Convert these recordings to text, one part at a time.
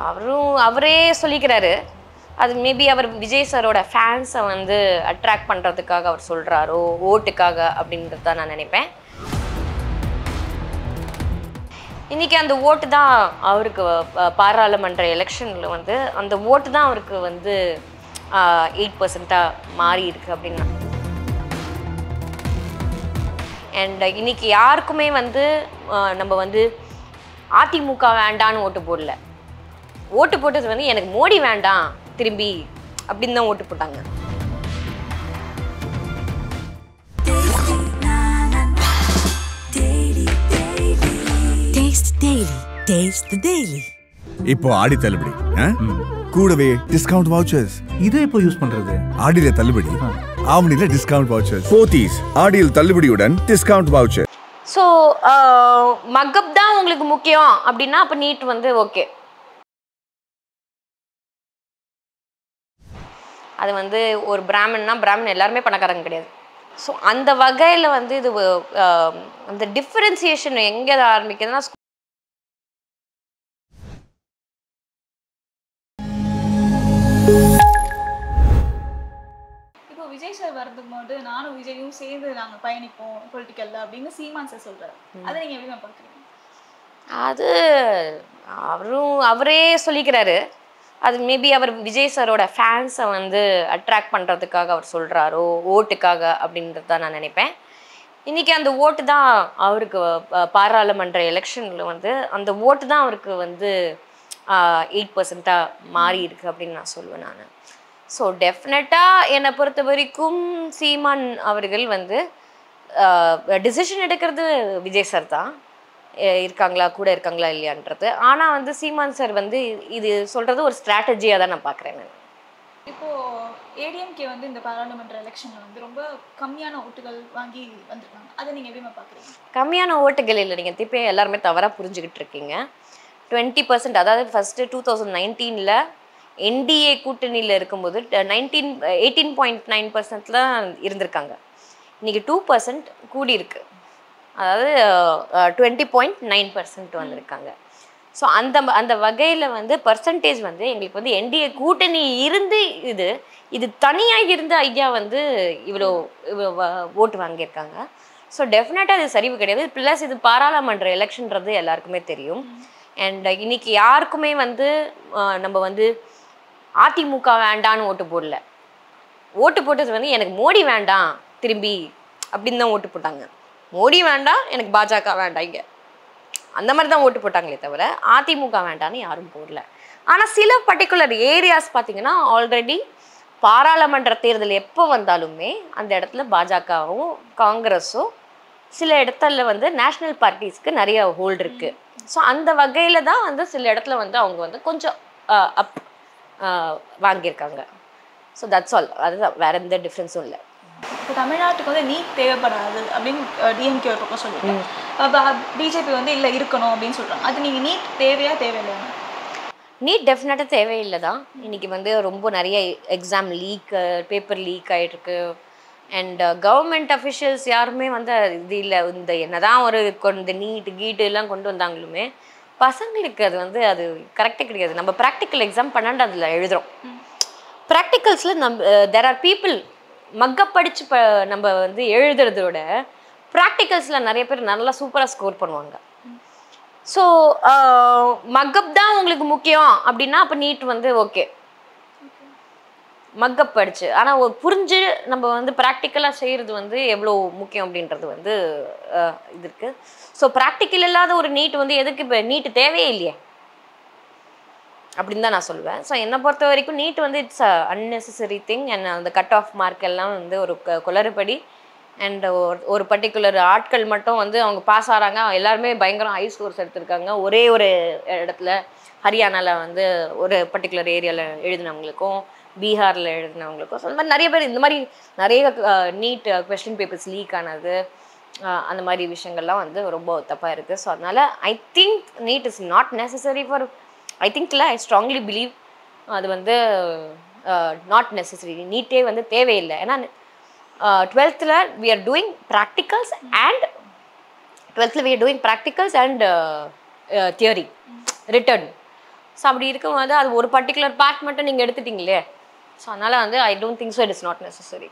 அவரும் அவரே சொல்லிக்கிறாரு. அது மேபி அவர் விஜய் சாரோட ஃபேன்ஸை வந்து அட்ராக்ட் பண்ணுறதுக்காக அவர் சொல்கிறாரோ ஓட்டுக்காக அப்படின்றது தான் நான் நினைப்பேன். இன்றைக்கி அந்த ஓட்டு தான் அவருக்கு பாராளுமன்ற எலெக்ஷனில் வந்து அந்த ஓட்டு தான் அவருக்கு வந்து எயிட் பர்சண்ட்டாக மாறி இருக்கு அப்படின்னு அண்ட் இன்னைக்கு யாருக்குமே வந்து நம்ம வந்து அதிமுக வேண்டான்னு ஓட்டு போடல. ஓட்டு போட்டது வந்து எனக்கு மோடி வேண்டாம் திரும்பி அப்படின்னு தான் ஓட்டு போட்டாங்க. Taste Daily. Taste the Daily. இப்போ ஆடி தள்ளுபடி? கூடவே டிஸ்கவுண்ட் வவுச்சர்ஸ் இதை எப்போ யூஸ் பண்றது? ஆடியில தள்ளுபடி ஆவணில டிஸ்கவுண்ட் வவுச்சர்ஸ் போத்தீஸ் ஆடியில் தள்ளுபடியுடன் டிஸ்கவுண்ட் வவுச்சர் ஸோ மக்கப் தான் உங்களுக்கு முக்கியம் அப்படின்னா அப்போ நீட் வந்து ஓகே அது வந்து ஒரு பிராமன்னா பிராமன் எல்லாருமே பணக்காரங்க கிடையாது. ஸோ அந்த வகையில் வந்து இது அந்த டிஃபரன்சியேஷன் எங்கே ஆரம்பிக்குதுன்னா இப்போ விஜய் சார் வரதுக்கு போது நானும் விஜயும் சேர்ந்து நாங்க பயணிப்போம் பொலிட்டிக்கல்ல அப்படின்னு சீமான் சார் சொல்றாரு. அதை நீங்க எப்படி அது அவரும் அவரே சொல்லிக்கிறாரு. அது மேபி அவர் விஜய் சாரோட ஃபேன்ஸை வந்து அட்ராக்ட் பண்ணுறதுக்காக அவர் சொல்கிறாரோ ஓட்டுக்காக அப்படின்றது தான் நான் நினைப்பேன். இன்றைக்கி அந்த ஓட்டு தான் அவருக்கு பாராளுமன்ற எலெக்ஷனில் வந்து அந்த ஓட்டு தான் அவருக்கு வந்து எயிட் பர்சண்ட்டாக மாறி இருக்கு அப்படின்னு நான் சொல்லுவேன் நான். ஸோ டெஃபினட்டாக என்னை பொறுத்த வரைக்கும் சீமான் அவர்கள் வந்து டிசிஷன் எடுக்கிறது விஜய் சார் தான். இருக்காங்களா கூட இருக்காங்களா இல்லையான்றது. ஆனால் வந்து சீமான் சார் வந்து இது சொல்கிறது ஒரு ஸ்ட்ராட்டஜியாக தான் நான் பார்க்குறேன் நான். இப்போ ஏடிஎம்கே வந்து இந்த பாராளுமன்ற எலெக்ஷன்ல வந்து ரொம்ப கம்மியான ஓட்டுகள் வாங்கி வந்திருக்காங்க. அதை நீங்க எப்படி மேம் பாக்குறீங்க? கம்மியான ஓட்டுகள் இல்லை நீங்கள் திருப்பி எல்லாருமே தவறாக புரிஞ்சுக்கிட்டு இருக்கீங்க. டுவெண்ட்டி பர்சன்ட் அதாவது ஃபஸ்ட்டு டூ தௌசண்ட் நைன்டீனில் என்டிஏ கூட்டணியில் இருக்கும்போது நைன்டீன் எயிட்டீன் பாயிண்ட் நைன் பர்சன்ட்ல இருந்திருக்காங்க. இன்றைக்கி டூ பர்சன்ட் கூடி இருக்கு அதாவது டுவெண்ட்டி பாயிண்ட் நைன் பர்சன்ட் வந்திருக்காங்க. ஸோ அந்த அந்த வகையில் வந்து பர்சன்டேஜ் வந்து எங்களுக்கு வந்து என்டிஏ கூட்டணி இருந்து இது இது தனியாக இருந்த ஐயா வந்து இவ்வளோ இவ்வளோ ஓட்டு வாங்கியிருக்காங்க. ஸோ டெஃபினட்டாக இது சரிவு கிடையாது. ப்ளஸ் இது பாராளுமன்ற எலெக்ஷன்றது எல்லாருக்குமே தெரியும். அண்ட் இன்னைக்கு யாருக்குமே வந்து நம்ம வந்து அதிமுக வேண்டான்னு ஓட்டு போடல. ஓட்டு போட்டது வந்து எனக்கு மோடி வேண்டாம் திரும்பி அப்படின்னு தான் ஓட்டு போட்டாங்க. மோடி வேண்டாம் எனக்கு பாஜக வேண்டாம் இங்கே. அந்த மாதிரி தான் ஓட்டு போட்டாங்களே தவிர அதிமுக வேண்டாம்னு யாரும் போடல. ஆனால் சில பர்டிகுலர் ஏரியாஸ் பார்த்தீங்கன்னா ஆல்ரெடி பாராளுமன்ற தேர்தல் எப்போ வந்தாலுமே அந்த இடத்துல பாஜகவும் காங்கிரஸும் சில இடத்துல வந்து நேஷ்னல் பார்ட்டிஸ்க்கு நிறைய ஹோல்டு இருக்குது ஸோ அந்த வகையில் தான் வந்து சில இடத்துல வந்து அவங்க வந்து கொஞ்சம் அப் வாங்கியிருக்காங்க. ஸோ தட்ஸ் ஆல் அதுதான். வேற எந்த டிஃப்ரென்ஸும் இல்லை. இப்போ தமிழ்நாட்டுக்கு வந்து நீட் தேவைப்படாது அப்படின்னு டிஎம்கே ஒரு பக்கம் சொல்லிட்டு. பிஜேபி வந்து இல்லை இருக்கணும் அப்படின்னு சொல்றாங்க. அது நீங்க நீட் தேவையா தேவையில்லையா? நீட் டெஃபினட்டாக தேவையில்லை தான். இன்றைக்கி வந்து ரொம்ப நிறைய எக்ஸாம் லீக் பேப்பர் லீக் ஆகிட்டுருக்கு அண்ட் கவர்மெண்ட் அஃபிஷியல்ஸ் யாருமே வந்து இது இல்லை. இந்த என்னதான் ஒரு கொண்டு நீட் கீட்டு எல்லாம் கொண்டு வந்தாங்களுமே பசங்களுக்கு அது வந்து அது கரெக்டாக கிடையாது. நம்ம ப்ராக்டிக்கல் எக்ஸாம் பன்னெண்டாவதுல எழுதுறோம். ப்ராக்டிகல்ஸில் நம்ம தெர் ஆர் பீப்புள் மக்கப் படித்து ப நம்ம வந்து எழுதுறதோட ப்ராக்டிக்கல்ஸில் நிறைய பேர் நல்லா சூப்பராக ஸ்கோர் பண்ணுவாங்க. ஸோ மக்கப் தான் உங்களுக்கு முக்கியம் அப்படின்னா அப்போ நீட் வந்து ஓகே மக்கப் படிச்சு ஆனால் ஒரு புரிஞ்சு நம்ம வந்து ப்ராக்டிக்கலாக செய்கிறது வந்து எவ்வளோ முக்கியம் அப்படின்றது வந்து இது இருக்குது ஸோ ப்ராக்டிக்கல் இல்லாத ஒரு நீட் வந்து எதுக்கு இப்போ நீட் தேவையே இல்லையே. அப்படின்னு தான் நான் சொல்லுவேன். ஸோ என்னை பொறுத்த வரைக்கும் நீட் வந்து இட்ஸ் unnecessary திங் அண்ட் அந்த கட் ஆஃப் மார்க் எல்லாம் வந்து ஒரு க- குளறுபடி அண்ட் ஒரு பர்டிகுலர் ஆட்கள் மட்டும் வந்து அவங்க பாஸ் ஆகிறாங்க எல்லாருமே பயங்கரம் ஹை ஸ்கோர்ஸ் எடுத்திருக்காங்க. ஒரே ஒரு இடத்துல ஹரியானாவில் வந்து ஒரு பர்டிகுலர் ஏரியாவில் எழுதினவங்களுக்கும் பீகாரில் எழுதினவங்களுக்கும் ஸோ அந்த மாதிரி நிறைய பேர் இந்த மாதிரி நிறைய நீட் கொஸ்டின் பேப்பர்ஸ் லீக் ஆனது அந்த மாதிரி விஷயங்கள்லாம் வந்து ரொம்ப தப்பாக இருக்குது ஸோ அதனால் I think NEET is not necessary for I திங்க்ல I strongly believe அது வந்து uh, நாட் நெசசரி நீட்டே வந்து தேவையில்லை. ஏன்னா டுவெல்த்தில் we are doing practicals and டுவெல்த்தில் we are doing practicals and theory return so அப்படி இருக்கும்போது அது ஒரு பர்டிகுலர் பார்ட் மட்டும் நீங்கள் எடுத்துட்டீங்களே. ஸோ அதனால் வந்து I don't think so it is not necessary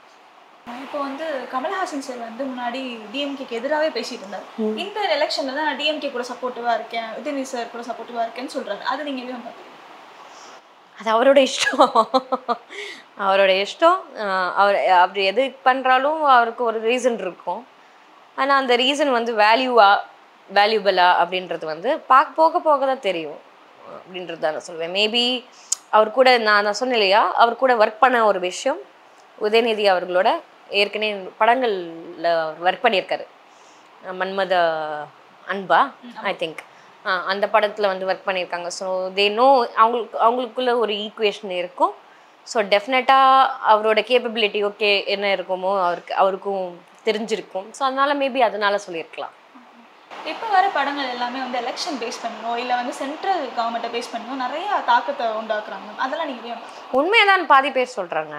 இப்போ வந்து கமல்ஹாசன் சார் வந்து முன்னாடி டிஎம்கேக்கு எதிராகவே பேசிட்டு இருந்தார். இந்த எலெக்ஷன்ல தான் நான் டிஎம்கே கூட சப்போர்ட்டிவா இருக்கேன் உதயநிதி சார் கூட சப்போர்ட்டிவா இருக்கேன்னு சொல்றாரு. அது நீங்க எப்படி அது அவரோட இஷ்டம். அவரோட இஷ்டம். அவர் அப்படி எது பண்ணுறாலும் அவருக்கு ஒரு ரீசன் இருக்கும். ஆனால் அந்த ரீசன் வந்து வேல்யூவா வேல்யூபிளா அப்படின்றது வந்து பார்க்க போக போக தான் தெரியும். அப்படின்றது தான் நான் சொல்லுவேன் மேபி அவர் கூட நான் நான் சொன்னேன் இல்லையா? அவர் கூட ஒர்க் பண்ண ஒரு விஷயம் உதயநிதி அவர்களோட ஏற்கனவே படங்களில் ஒர்க் பண்ணியிருக்காரு. மன்மத அன்பா ஐ திங்க் அந்த படத்தில் வந்து ஒர்க் பண்ணியிருக்காங்க. ஸோ தே நோ அவங்களுக்கு அவங்களுக்குள்ள ஒரு ஈக்குவேஷன் இருக்கும். ஸோ டெஃபினட்டாக அவரோட கேப்பபிலிட்டி ஓகே என்ன இருக்குமோ அவருக்கு அவருக்கும் தெரிஞ்சிருக்கும். ஸோ அதனால மேபி அதனால சொல்லியிருக்கலாம். இப்போ வர படங்கள் எல்லாமே வந்து எலெக்ஷன் பேஸ் பண்ணணும் இல்லை வந்து சென்ட்ரல் கவர்மெண்ட்டை பேஸ் பண்ணணும். நிறைய தாக்கத்தை உண்டாக்குறாங்க. அதெல்லாம் நீங்க எப்படி பார்க்குறீங்க? உண்மையதான் பாதி பேர் சொல்கிறாங்க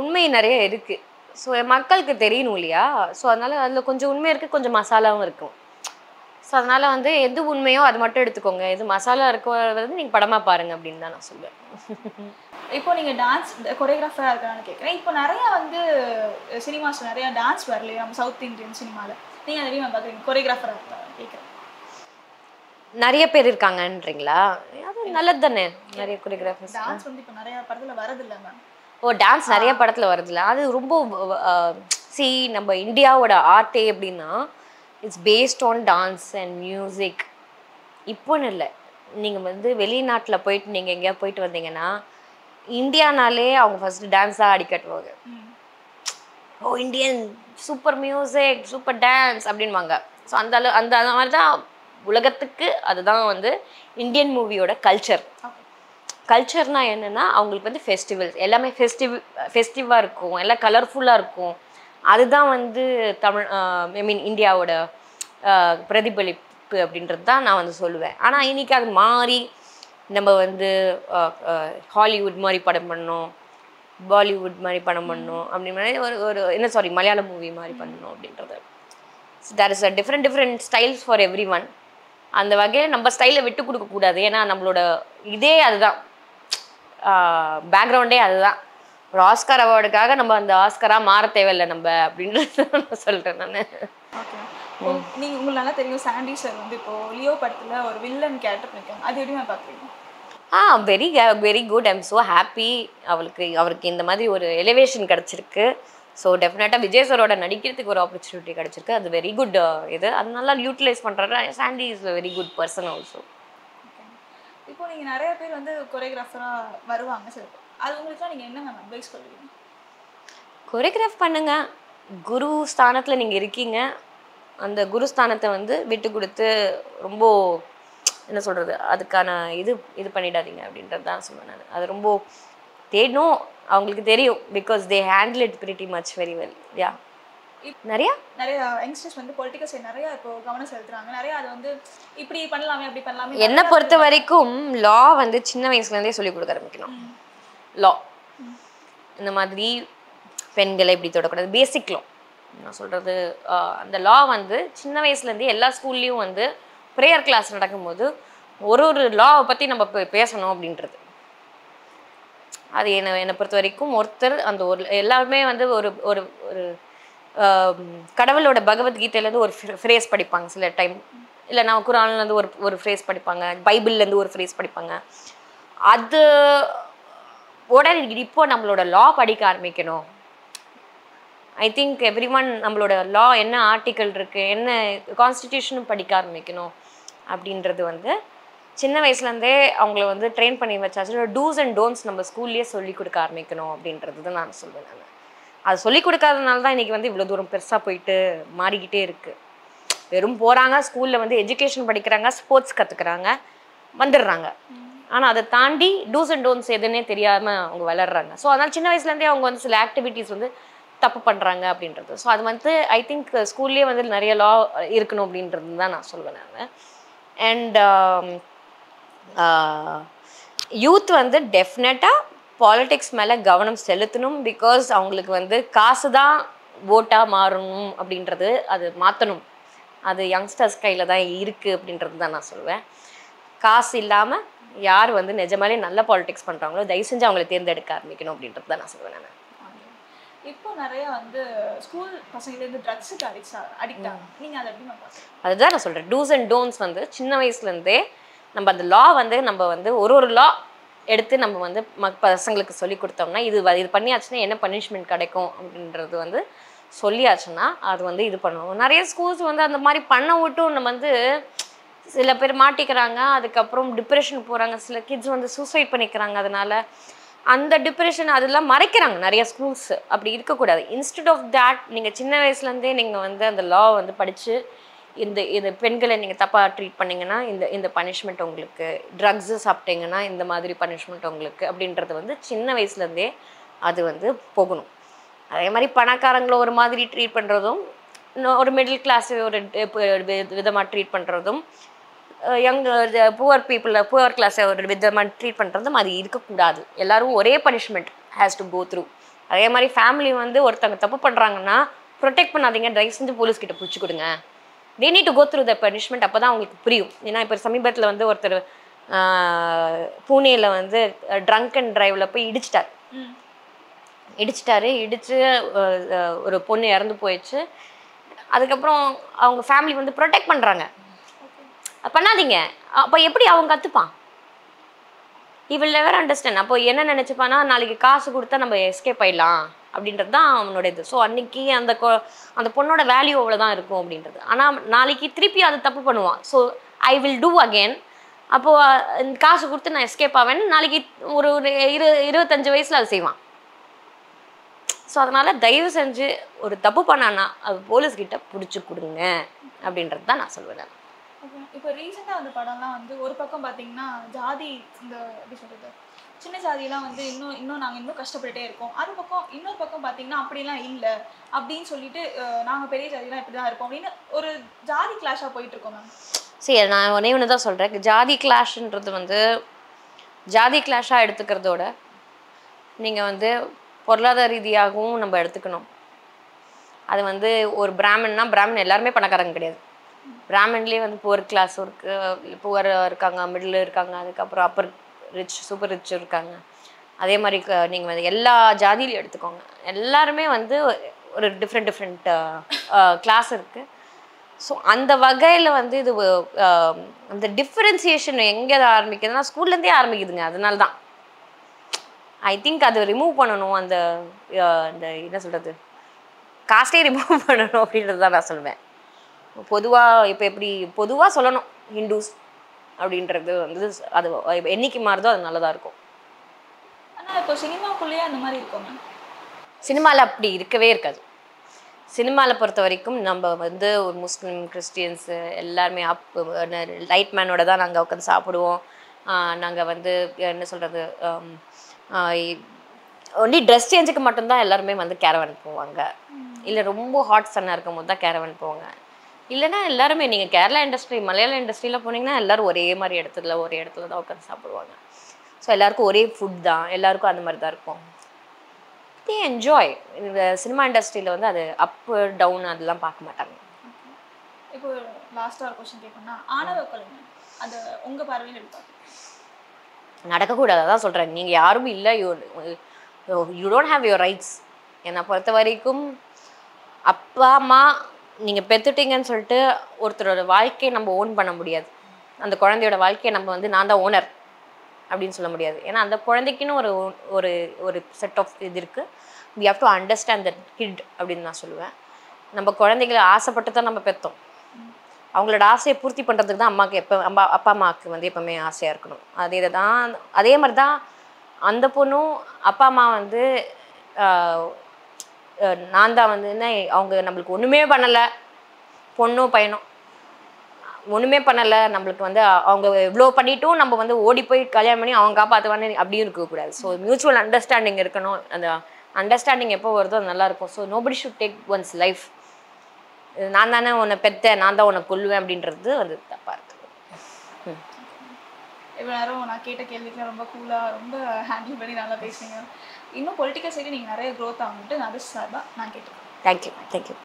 உண்மை நிறைய இருக்குது ஸோ மக்களுக்கு தெரியணும் இல்லையா? ஸோ அதனால அதில் கொஞ்சம் உண்மை இருக்குது கொஞ்சம் மசாலாவும் இருக்கும் ஸோ அதனால வந்து எது உண்மையோ அது மட்டும் எடுத்துக்கோங்க. எது மசாலா இருக்கோ வந்து நீங்கள் படமாக பாருங்க அப்படின்னு தான் நான் சொல்லுவேன் இப்போ நீங்க டான்ஸ் கொரியோகிராஃபராக இருக்கலாம்னு கேட்குறேன் இப்போ நிறைய வந்து சினிமாஸ் நிறைய டான்ஸ் வரலையா நம்ம சவுத் இந்தியன் சினிமாவில் நீங்க அதை எப்படி பார்க்குறீங்க? கொரியோகிராஃபராக இருக்கா கேட்குறேன் நிறைய பேர் இருக்காங்கன்றீங்களா? அது நல்லது தானே நிறைய கொரியோகிராஃபர்ஸ் டான்ஸ் வந்து இப்போ நிறைய படத்துல வரது இல்லை மேம் ஓ டான்ஸ் நிறைய படத்துல வருதுல அது ரொம்ப சி நம்ம இந்தியாவோட ஆர்ட்டே எப்படின்னா it's based on dance and music இப்போன்னு இல்லை. நீங்கள் வந்து வெளிநாட்டில் போயிட்டு நீங்கள் எங்கேயா போயிட்டு வந்தீங்கன்னா இந்தியானாலே அவங்க ஃபர்ஸ்ட் டான்ஸாக ஆடி கட்டுவாங்க. ஓ Indian super music super dance அப்படின்வாங்க ஸோ அந்த அளவு அந்த அந்த மாதிரி தான் உலகத்துக்கு அதுதான் வந்து இந்தியன் மூவியோட கல்ச்சர் கல்ச்சர்னா என்னென்னா அவங்களுக்கு வந்து ஃபெஸ்டிவல்ஸ் எல்லாமே ஃபெஸ்டிவ் ஃபெஸ்டிவாக இருக்கும். எல்லாம் கலர்ஃபுல்லாக இருக்கும். அதுதான் வந்து தமிழ் ஐ மீன் இந்தியாவோட பிரதிபலிப்பு அப்படின்றது தான் நான் வந்து சொல்லுவேன். ஆனால் இன்றைக்கி அது மாறி நம்ம வந்து ஹாலிவுட் மாதிரி படம் பண்ணோம் பாலிவுட் மாதிரி படம் பண்ணணும் அப்படின்னு ஒரு ஒரு என்ன சாரி மலையாள மூவி மாதிரி பண்ணணும் அப்படின்றது. There is a different different styles for every one அந்த வகையில் நம்ம ஸ்டைலை விட்டு கொடுக்கக்கூடாது ஏன்னா நம்மளோட இதே அதுதான். பேக்ரவுண்டே அதுதான். ஒரு ஆஸ்கார் அவார்டுக்காக நம்ம அந்த ஆஸ்கராக மாற தேவையில்லை நம்ம அப்படின்றது நான் சொல்கிறேன் நான். ஓகே நீங்க உங்களுக்கு நல்லா தெரியும் சாண்டி சார் வந்து இப்போ லியோ படத்துல ஒரு வில்லன் கேரக்டர் பண்ணிருக்காங்க அது எப்படி பார்க்குறீங்க ஆ very very good I'm so happy அவளுக்கு அவருக்கு இந்த மாதிரி ஒரு எலிவேஷன் கிடச்சிருக்கு. ஸோ டெஃபினட்டாக விஜய் சாரோட நடிக்கிறதுக்கு ஒரு ஆப்பர்ச்சுனிட்டி கிடச்சிருக்கு. அது வெரி குட் இது. அது நல்லா யூட்டிலைஸ் பண்ணுறாரு Sandy is very good person also இப்போ நீங்க நிறைய பேர் வந்து கொரியோகிராஃபரா வருவாங்க சார் அது உங்களுக்குலாம் நீங்க என்ன மேம் அட்வைஸ் சொல்லுவீங்க? கொரியோகிராஃப் பண்ணுங்க. குரு ஸ்தானத்தில் நீங்கள் இருக்கீங்க. அந்த குரு ஸ்தானத்தை வந்து விட்டு கொடுத்து ரொம்ப என்ன சொல்கிறது அதுக்கான இது இது பண்ணிடாதீங்க அப்படின்றது தான் சொல்லுவேன் நான். அது ரொம்ப தேடணும். அவங்களுக்கு தெரியும். Because they handle it pretty much very well yeah நிறையா? நிறைய யங்ஸ்டர்ஸ் வந்து பொலிட்டிக்கல் சைடு நிறைய இப்போ கவனம் செலுத்துறாங்க. நிறைய அது வந்து இப்படி பண்ணலாமே அப்படி பண்ணலாமே என்னை பொறுத்த வரைக்கும் லா வந்து சின்ன வயசுலேருந்தே சொல்லி கொடுக்க ஆரம்பிக்கணும். லா இந்த மாதிரி பெண்களை இப்படி தொடக்கூடாது. பேசிக் லா நான் சொல்கிறது அந்த லா வந்து சின்ன வயசுலேருந்தே எல்லா ஸ்கூல்லேயும் வந்து ப்ரேயர் கிளாஸ் நடக்கும்போது ஒரு ஒரு லாவை பற்றி நம்ம பேசணும் அப்படின்றது. அது என்னை என்னை பொறுத்த வரைக்கும் ஒருத்தர் அந்த ஒரு எல்லாருமே வந்து ஒரு ஒரு ஒரு கடவுளோட பகவத்கீதையிலேருந்து ஒரு ஃப்ரேஸ் படிப்பாங்க சில டைம் இல்லை நான் குரான்லேருந்து ஒரு ஒரு ஃப்ரேஸ் படிப்பாங்க பைபிள்லேருந்து ஒரு ஃப்ரேஸ் படிப்பாங்க. அது உடனே இப்போ நம்மளோட லா படிக்க ஆரம்பிக்கணும். ஐ திங்க் எவ்ரி ஒன் நம்மளோட லா என்ன ஆர்டிக்கல் இருக்குது என்ன கான்ஸ்டிடியூஷனும் படிக்க ஆரம்பிக்கணும் அப்படின்றது வந்து சின்ன வயசுலேருந்தே அவங்கள வந்து ட்ரெயின் பண்ணி வச்சாச்சு. டூஸ் அண்ட் டோன்ட்ஸ் நம்ம ஸ்கூல்லேயே சொல்லி கொடுக்க ஆரம்பிக்கணும் அப்படின்றது தான் நான் சொல்வேன் நான். அது சொல்லி கொடுக்காதனால தான் இன்றைக்கி வந்து இவ்வளோ தூரம் பெருசாக போயிட்டு மாறிக்கிட்டே இருக்குது வெறும் போகிறாங்க ஸ்கூலில் வந்து எஜுகேஷன் படிக்கிறாங்க ஸ்போர்ட்ஸ் கற்றுக்குறாங்க வந்துடுறாங்க. ஆனால் அதை தாண்டி டூஸ் அண்ட் டோன்ஸ் எதுன்னே தெரியாமல் அவங்க வளர்றாங்க. ஸோ அதனால் சின்ன வயசுலேருந்தே அவங்க வந்து சில ஆக்டிவிட்டீஸ் வந்து தப்பு பண்ணுறாங்க அப்படின்றது. ஸோ அது வந்து ஐ திங்க் ஸ்கூல்லேயே வந்து நிறைய லா இருக்கணும் அப்படின்றது தான் நான் சொல்லுவேன் நான். அண்ட் யூத் um, uh, வந்து டெஃபினட்டாக பாலிடிக்ஸ் மேலே கவனம் செலுத்தணும் பிகாஸ் அவங்களுக்கு வந்து காசு தான் ஓட்டாக மாறணும் அப்படின்றது அது மாற்றணும் அது யங்ஸ்டர்ஸ் கையில் தான் இருக்குது அப்படின்றது தான் நான் சொல்லுவேன். காசு இல்லாமல் யார் வந்து நிஜமாலே நல்ல பாலிடிக்ஸ் பண்ணுறாங்களோ தயவு செஞ்சு அவங்கள தேர்ந்தெடுக்க ஆரம்பிக்கணும் அப்படின்றது தான் நான் சொல்லுவேன் நான். இப்போ நிறைய வந்து ஸ்கூல் பசங்கலேருந்து ட்ரக்ஸுக்கு அடிக்ட் அடிக்ட் ஆகும் நீங்க அதை எப்படி அதுதான் நான் சொல்கிறேன் டூஸ் அண்ட் டோன்ஸ் வந்து சின்ன வயசுலேருந்தே நம்ம அந்த லா வந்து நம்ம வந்து ஒரு ஒரு லா எடுத்து நம்ம வந்து மக் பசங்களுக்கு சொல்லி கொடுத்தோம்னா இது இது பண்ணியாச்சுன்னா என்ன பனிஷ்மெண்ட் கிடைக்கும் அப்படின்றது வந்து சொல்லியாச்சுன்னா அது வந்து இது பண்ணுவோம். நிறைய ஸ்கூல்ஸ் வந்து அந்த மாதிரி பண்ண விட்டும் நம்ம வந்து சில பேர் மாட்டிக்கிறாங்க அதுக்கப்புறம் டிப்ரெஷன் போகிறாங்க சில கிட்ஸ் வந்து சூசைட் பண்ணிக்கிறாங்க அதனால அந்த டிப்ரெஷன் அதெல்லாம் மறைக்கிறாங்க நிறைய ஸ்கூல்ஸ் அப்படி இருக்கக்கூடாது. இன்ஸ்டெட் ஆஃப் தேட் நீங்கள் சின்ன வயசுலேருந்தே நீங்கள் வந்து அந்த லா வந்து படித்து இந்த இந்த பெண்களை நீங்கள் தப்பாக ட்ரீட் பண்ணிங்கன்னா இந்த இந்த பனிஷ்மெண்ட் உங்களுக்கு ட்ரக்ஸு சாப்பிட்டீங்கன்னா இந்த மாதிரி பனிஷ்மெண்ட் உங்களுக்கு அப்படின்றது வந்து சின்ன வயசுலேருந்தே அது வந்து போகணும். அதே மாதிரி பணக்காரங்களை ஒரு மாதிரி ட்ரீட் பண்ணுறதும் ஒரு மிடில் கிளாஸ் ஒரு விதமாக ட்ரீட் பண்ணுறதும் யங் புவர் பீப்புளை புவர் கிளாஸை ஒரு விதமாக ட்ரீட் பண்ணுறதும் அது இருக்கக்கூடாது. எல்லோரும் ஒரே punishment has to go through அதே மாதிரி ஃபேமிலி வந்து ஒருத்தவங்க தப்பு பண்ணுறாங்கன்னா ப்ரொடெக்ட் பண்ணாதீங்க தயவு செஞ்சு போலீஸ்கிட்ட பிடிச்சி கொடுங்க they need to go through the punishment அப்போ தான் அவங்களுக்கு புரியும். ஏன்னா இப்போ சமீபத்தில் வந்து ஒருத்தர் பூனேயில் வந்து ட்ரங்க் அண்ட் ட்ரைவில் போய் இடிச்சிட்டார். இடிச்சிட்டாரு இடித்து ஒரு பொண்ணு இறந்து போயிடுச்சு. அதுக்கப்புறம் அவங்க ஃபேமிலி வந்து ப்ரொடெக்ட் பண்ணுறாங்க பண்ணாதீங்க. அப்போ எப்படி அவன் கற்றுப்பான் இவள் நெவர் அண்டர்ஸ்டாண்ட் அப்போ என்ன நினச்சிப்பானா நாளைக்கு காசு கொடுத்தா நம்ம எஸ்கேப் ஆயிடலாம். அப்படின்றது தான் அவனோட இது ஸோ அன்னைக்கு அந்த அந்த பொண்ணோட வேல்யூ அவ்வளோதான் இருக்கும் அப்படின்றது. ஆனால் நாளைக்கு திருப்பி அது தப்பு பண்ணுவான். So I will do again அப்போது காசு கொடுத்து நான் எஸ்கேப் ஆவேன் நாளைக்கு ஒரு ஒரு இரு இருபத்தஞ்சு வயசில் அது செய்வான். ஸோ அதனால் தயவு செஞ்சு ஒரு தப்பு பண்ணானா அது போலீஸ்கிட்ட பிடிச்சி கொடுங்க அப்படின்றது தான் நான். சொல்லுவேன் இப்போ ரீசெண்டாக அந்த படம்லாம் வந்து ஒரு பக்கம் பார்த்தீங்கன்னா ஜாதி இந்த எப்படி சொல்கிறது சின்ன சாதியெல்லாம் வந்து இன்னும் இன்னும் நாங்கள் இன்னும் கஷ்டப்பட்டுட்டே இருக்கோம். அது பக்கம் இன்னொரு பக்கம் பார்த்தீங்கன்னா அப்படிலாம் இல்லை. அப்படின்னு சொல்லிட்டு நாங்கள் பெரிய ஜாதிலாம் இப்படி தான் இருப்போம் அப்படின்னு ஒரு ஜாதி கிளாஷாக போயிட்டு இருக்கோம் மேம் சரி நான் ஒன்னே ஒன்று தான் சொல்கிறேன் ஜாதி கிளாஷ்ன்றது வந்து ஜாதி கிளாஷாக எடுத்துக்கிறதோட நீங்கள் வந்து பொருளாதார ரீதியாகவும் நம்ம எடுத்துக்கணும். அது வந்து ஒரு பிராமன்னா பிராமன் எல்லாருமே பணக்காரங்க கிடையாது. பிராமன்லேயே வந்து புவர் கிளாஸும் இருக்குது புவர் இருக்காங்க மிடில் இருக்காங்க அதுக்கப்புறம் அப்பர் ரிச் சூப்பர் ரிச் இருக்காங்க. அதே மாதிரி நீங்கள் வந்து எல்லா ஜாதியிலையும் எடுத்துக்கோங்க. எல்லாருமே வந்து ஒரு டிஃப்ரெண்ட் டிஃப்ரெண்ட் கிளாஸ் இருக்குது ஸோ அந்த வகையில் வந்து இது அந்த டிஃப்ரென்சியேஷன் எங்கே ஆரம்பிக்குதுன்னா ஸ்கூல்லேருந்தே ஆரம்பிக்குதுங்க. அதனால தான் ஐ திங்க் அதை ரிமூவ் பண்ணணும். அந்த அந்த என்ன சொல்கிறது காஸ்டே ரிமூவ் பண்ணணும் அப்படின்றது தான் நான் சொல்லுவேன் பொதுவாக இப்போ எப்படி பொதுவாக சொல்லணும். ஹிந்துஸ் அப்படின்றது வந்து அது என்னைக்கு மாறுதோ அது நல்லதாக இருக்கும். ஆனால் இப்போ சினிமாக்குள்ளேயே அந்த மாதிரி இருக்கும் சினிமாவில் அப்படி இருக்கவே இருக்காது. சினிமாவில் பொறுத்த வரைக்கும் நம்ம வந்து ஒரு முஸ்லீம் கிறிஸ்டியன்ஸு எல்லாருமே அப் லைட் மேனோட தான் நாங்கள் உட்காந்து சாப்பிடுவோம். நாங்கள் வந்து என்ன சொல்கிறது ஒன்லி ட்ரெஸ் சேஞ்சுக்கு மட்டும்தான் எல்லாருமே வந்து கேரவன் போவாங்க. இல்லை ரொம்ப ஹாட் சன்னாக இருக்கும் போது தான் கேரவன் போவாங்க. இல்லைன்னா எல்லாருமே நீங்கள் கேரளா இண்டஸ்ட்ரி மலையாள இண்டஸ்ட்ரியில் போனீங்கன்னா எல்லாரும் ஒரே மாதிரி இடத்துல ஒரே இடத்துல தான் உட்காந்து சாப்பிடுவாங்க. ஸோ எல்லாருக்கும் ஒரே ஃபுட் தான். எல்லாருக்கும் அந்த மாதிரி தான் இருக்கும். தே என்ஜாய் இந்த சினிமா இண்டஸ்ட்ரியில் வந்து அது அப்பு டவுன் அதெல்லாம் பார்க்க மாட்டாங்க. இப்போ லாஸ்ட்டாக ஒரு கொஸ்டின் கேட்கணும்னா ஆணவ அது உங்கள் பார்வையில் எப்படி நடக்கக்கூடாது. அதான் சொல்கிறேன் நீங்கள் யாரும் இல்லை. You you don't have your rights என்னை பொறுத்த வரைக்கும் அப்பா அம்மா நீங்கள் பெற்றுட்டீங்கன்னு சொல்லிட்டு ஒருத்தரோட வாழ்க்கையை நம்ம ஓன் பண்ண முடியாது. அந்த குழந்தையோட வாழ்க்கையை நம்ம வந்து நான் தான் ஓனர் அப்படின்னு சொல்ல முடியாது. ஏன்னா அந்த குழந்தைக்குன்னு ஒரு ஒரு ஒரு செட் ஆஃப் இது இருக்குது we have to understand that kid அப்படின்னு நான் சொல்லுவேன். நம்ம குழந்தைகளை ஆசைப்பட்டு தான் நம்ம பெற்றோம் அவங்களோட ஆசையை பூர்த்தி பண்ணுறதுக்கு தான் அம்மாவுக்கு எப்போ அம்மா அப்பா அம்மாவுக்கு வந்து எப்போவுமே ஆசையாக இருக்கணும். அதே தான் அதே மாதிரி தான் அந்த பொண்ணும் அப்பா அம்மா வந்து நான் தான் வந்து என்ன அவங்க நம்மளுக்கு ஒன்றுமே பண்ணலை. பொண்ணும் பையனும். ஒன்றுமே பண்ணலை. நம்மளுக்கு வந்து அவங்க இவ்வளோ பண்ணிட்டும் நம்ம வந்து ஓடி போய் கல்யாணம் பண்ணி அவங்க காப்பாற்றுவானே அப்படியும் இருக்கக்கூடாது ஸோ மியூச்சுவல் அண்டர்ஸ்டாண்டிங் இருக்கணும். அந்த அண்டர்ஸ்டாண்டிங் எப்போ வருதோ அது நல்லா இருக்கும். So nobody should take one's life நான் தானே உன்னை பெத்த நான் தான் உன்னை கொல்லுவேன் அப்படின்றது வந்து தப்பாக இருக்குது இவ்வளோ நேரம் நான் கேட்ட கேள்விக்கு ரொம்ப கூலாக ரொம்ப ஹேண்டில் பண்ணி நல்லா பேசுனீங்க. இன்னும் பொலிட்டிக்கல் சைடு நீங்கள் நிறைய க்ரோத் ஆகுன்ட்டு நான் அது சார்பாக நான் கேட்டுக்கிறேன். Thank you thank you